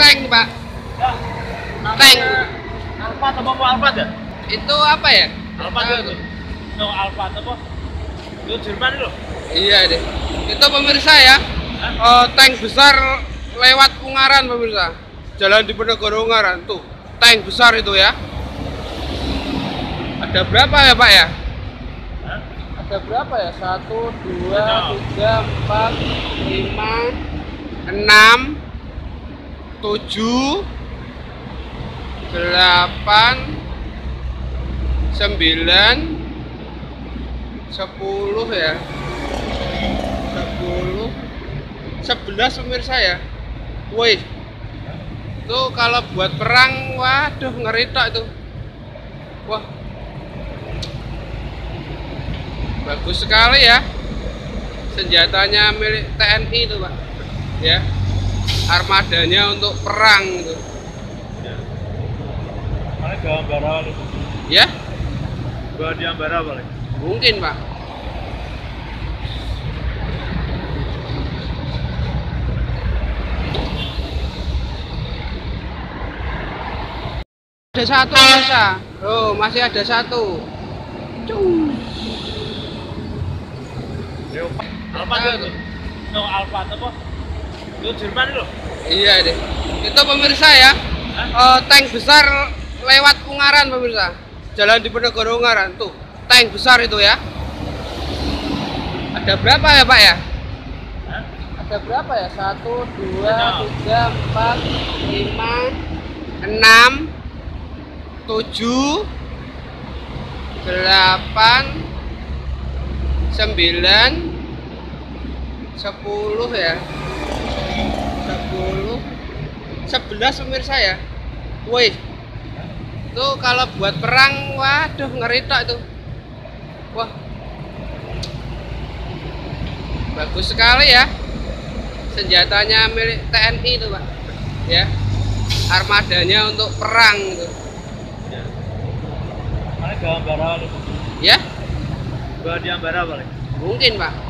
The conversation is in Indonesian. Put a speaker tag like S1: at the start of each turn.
S1: tank pak
S2: Ya,
S1: Tank.
S2: Alfa atau apa Alfa ya?
S1: itu apa ya
S2: Alfa itu. No Alfa atau apa? Itu Jerman loh.
S1: iya deh itu pemirsa ya
S2: Hah?
S1: Eh, tank besar lewat Ungaran pemirsa jalan di Penegoro Ungaran tuh tank besar itu ya ada berapa ya pak ya
S2: Hah?
S1: ada berapa ya satu dua tiga empat lima enam tujuh delapan sembilan sepuluh ya. Sepuluh. Sebelas pemirsa ya. Wih. Itu kalau buat perang waduh ngeri tok itu. Wah. Bagus sekali ya. Senjatanya milik TNI itu pak. Ya armadanya untuk perang itu
S2: Ya. Itu?
S1: ya
S2: Gua di paling.
S1: mungkin pak ada satu masa oh masih ada satu Cung.
S2: Leopard. Alfa itu. No Alfa atau apa? Itu Jerman loh.
S1: iya deh itu pemirsa ya? Eh, tank besar lewat Ungaran pemirsa. Jalan di Penegoro Ungaran. Tuh tank besar itu ya. Ada berapa ya pak ya?
S2: Hah?
S1: ada berapa ya? Satu dua tiga empat lima enam tujuh delapan sembilan sepuluh ya sepuluh. Sebelas pemirsa ya. Wih. Itu kalau buat perang waduh ngeri tok itu. Wah. Bagus sekali ya. Senjatanya milik TNI itu pak. Ya. Armadanya untuk perang itu.
S2: Ya. Mana gambar awal itu?
S1: ya.
S2: Gua di Ambara paling.
S1: mungkin pak